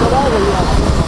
ولا